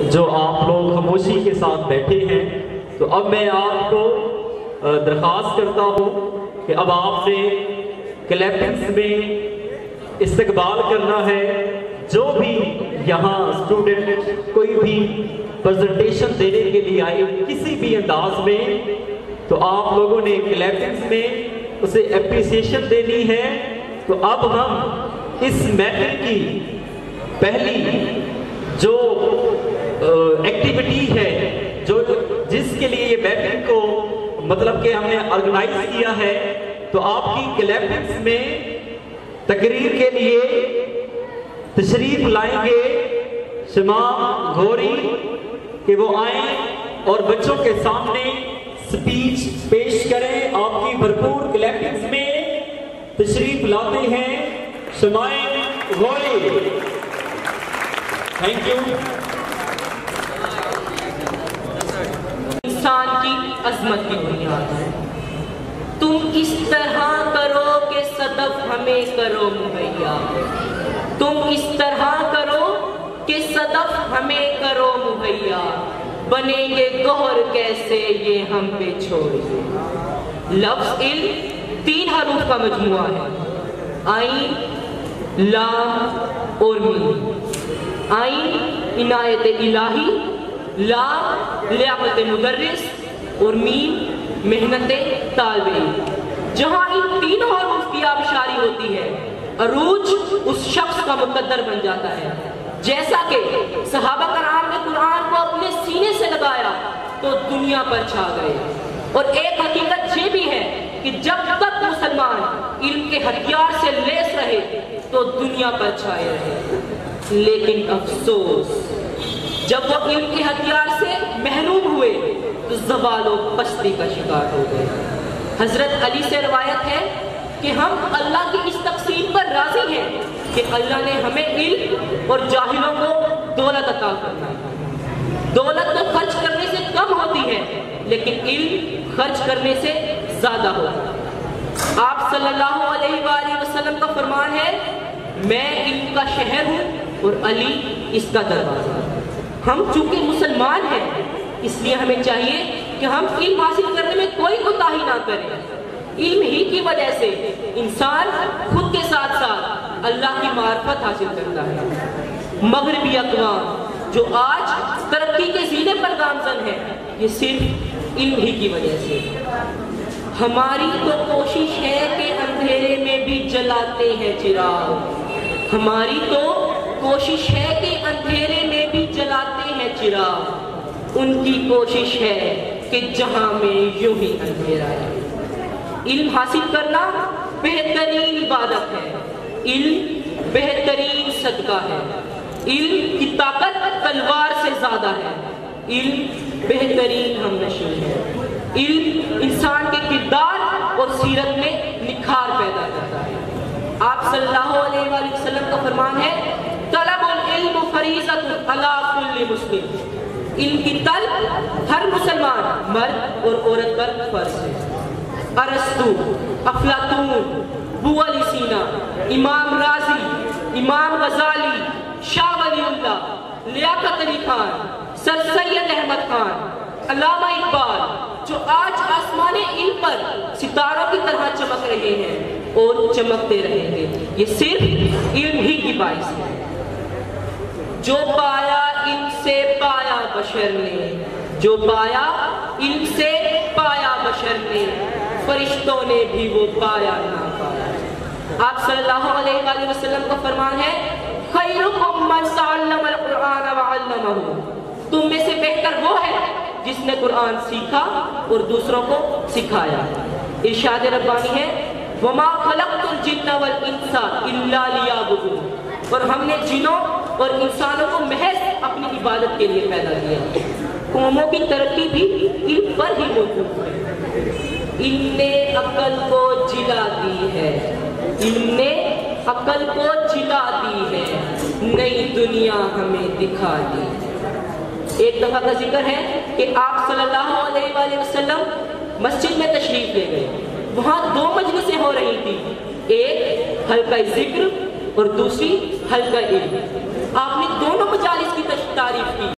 جو آپ لوگ خاموشی کے ساتھ بیٹھے ہیں، تو اب میں آپ کو درخواست کرتا ہوں کہ اب آپ نے کلیپنگز میں استقبال کرنا ہے۔ جو بھی یہاں اسٹوڈنٹ کوئی بھی پرزنٹیشن دینے کے لیے آئے کسی بھی انداز میں، تو آپ لوگوں نے کلیپنگز میں اسے اپریسیشن دینی ہے۔ تو اب ہم اس محفل کی پہلی جو ایکٹیویٹی ہے جو جس کے لیے یہ محفل کو مطلب کہ ہم نے آرگنائز کیا ہے، تو آپ کی کلیپنگز میں تقریر کے لیے تشریف لائیں گے شما گھوری کہ وہ آئیں اور بچوں کے سامنے سپیچ پیش کریں۔ آپ کی بھرپور کلیپنگز میں تشریف لاتے ہیں شمائیں گھوری۔ تھینک یو انسان کی عظمت کی بنیاد ہے۔ تم اس طرح کرو کہ صدف ہمیں کرو مہیا۔ تم اس طرح کرو کہ صدف ہمیں کرو مہیا۔ بنیں گے گہر کیسے یہ ہم پہ چھوڑیے لفظ علم تین حروف کا مجموعہ ہے۔ آئین، لام اور مین آئین، عنایت الہی لام لیاقت مدرس اور مین محنت طالب علم جہاں ان تینوں حروف کی آبشاری ہوتی ہے، عروج اس شخص کا مقدر بن جاتا ہے۔ جیسا کہ صحابہ کرام نے قرآن کو اپنے سینے سے لگایا تو دنیا پر چھا گئے۔ اور ایک حقیقت یہ بھی ہے کہ جب تک مسلمان علم کے ہتھیار سے لیس رہے تو دنیا پر چھائے رہے۔ لیکن افسوس جب وہ علم کے ہتھیار سے محروم ہوئے، تو زوال و پستی کا شکار ہو گئے۔ حضرت علی سے روایت ہے کہ ہم اللہ کی اس تقسیم پر راضی ہیں کہ اللہ نے ہمیں علم اور جاہلوں کو دولت عطا کرنا دولت تو خرچ کرنے سے کم ہوتی ہے، لیکن علم خرچ کرنے سے زیادہ ہوتا ہے۔ آپ صلی اللہ علیہ وآلہ وسلم کا فرمان ہے، میں علم کا شہر ہوں اور علی اس کا دروازہ۔ ہم چونکہ مسلمان ہیں، اس لیے ہمیں چاہیے کہ ہم علم حاصل کرنے میں کوئی کوتاہی نہ کریں۔ علم ہی کی وجہ سے انسان خود کے ساتھ ساتھ اللہ کی معرفت حاصل کرتا ہے۔ مغربی اقوام، جو آج ترقی کے زینے پر گامزن ہے، یہ صرف علم ہی کی وجہ سے۔ ہماری تو کوشش ہے کہ اندھیرے میں بھی جلاتے ہیں چراغ۔ ہماری تو کوشش ہے کہ اندھیرے ان کی کوشش ہے کہ جہاں میں یوں ہی اندھیرا ہے۔ علم حاصل کرنا بہترین عبادت ہے۔ علم بہترین صدقہ ہے۔ علم کی طاقت تلوار سے زیادہ ہے۔ علم بہترین ہم نشین ہے۔ علم انسان کے کردار اور سیرت میں نکھار پیدا کرتا ہے۔ آپ صلی اللہ علیہ وآلہ وسلم کا فرمان ہے، طلب العلم فریضت علی کل مسلم۔ علم کی طلب ہر مسلمان مرد اور عورت پر فرض ہے۔ ارسطو افلاطون بو علی سینا، امام رازی، امام غزالی، شاہ ولی اللہ، لیاقت علی خان، سر سید احمد خان، علامہ اقبال، جو آج آسمان علم پر ستاروں کی طرح چمک رہے ہیں اور چمکتے رہیں گے۔ یہ صرف علم ہی کی باعث ہے۔ جو پایا علم سے پایا بشر نے۔ جو پایا، علم سے پایا بشر نے۔ فرشتوں نے بھی وہ پایا نہ پایا۔ آپ صلی اللہ علیہ وآلہ وسلم کا فرمان ہے، خیرکم من تعلم القرآن وعلمہ تم میں سے بہتر وہ ہے جس نے قرآن سیکھا اور دوسروں کو سکھایا۔ ارشاد ربانی ہے، وما خلقت الجن والانس الا ليعبدون۔ اور ہم نے جنوں اور انسانوں کو محض اپنی عبادت کے لیے پیدا کیا۔ قوموں کی ترقی بھی علم پر ہی موجود ہے۔ علم نے عقل کو جلا دی ہے۔ علم نے عقل کو جلا دی ہے۔ نئی دنیا ہمیں دکھا دی ہے۔ ایک دفعہ کا ذکر ہے کہ آپ صلی اللہ علیہ وآلہ وسلم مسجد میں تشریف لے گئے۔ وہاں دو مجلسیں ہو رہی تھی ایک حلقہ ذکر اور دوسری حلقہ علم۔ آپ نے دونوں مجالس تعریف کی۔